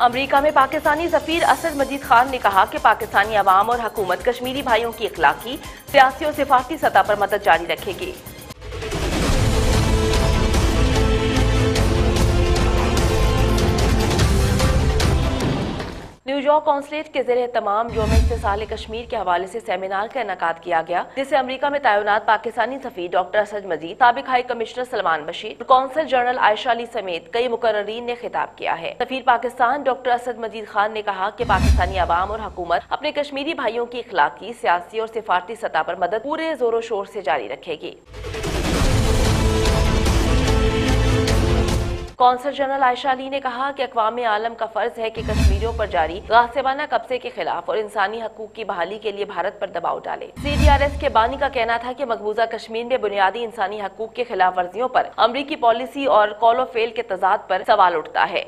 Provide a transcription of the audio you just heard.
America में पाकिस्तानी सफीर असद मजीद खान ने कहा कि पाकिस्तानी अवाम और हुकूमत कश्मीरी भाइयों की इखलाकी सियासी और सिफाती सतह पर मदद जारी रखेगी। न्यूयॉर्क कौंसलेट के ज़रिए तमाम योम इस्तेसाल कश्मीर के हवाले से सेमिनार का इनका किया गया, जिसे अमरीका में तैनात पाकिस्तानी सफीर डॉक्टर असद मजीद, सबक high commissioner Salman Bashir, consul general Ayesha Ali समेत कई मुकर्रीन ने खिताब किया है। सफीर पाकिस्तान डॉक्टर असद मजीद खान ने कहा की पाकिस्तानी अवाम और हुकूमत अपने कश्मीरी भाइयों की इखलाकी, सियासी और सिफारती सतह पर मदद पूरे जोरों शोर ऐसी जारी रखेगी। कौंसल जनरल आयशा अली ने कहा कि अकवाम आलम का फ़र्ज़ है कि कश्मीरियों पर जारी गासेबाना कब्जे के खिलाफ और इंसानी हकूक की बहाली के लिए भारत पर दबाव डाले। सी डी आर एस के बानी का कहना था कि मकबूजा कश्मीर में बुनियादी इंसानी हकूक के खिलाफ वर्जियों पर अमरीकी पॉलिसी और कॉलो फेल के तजाद पर सवाल उठता है।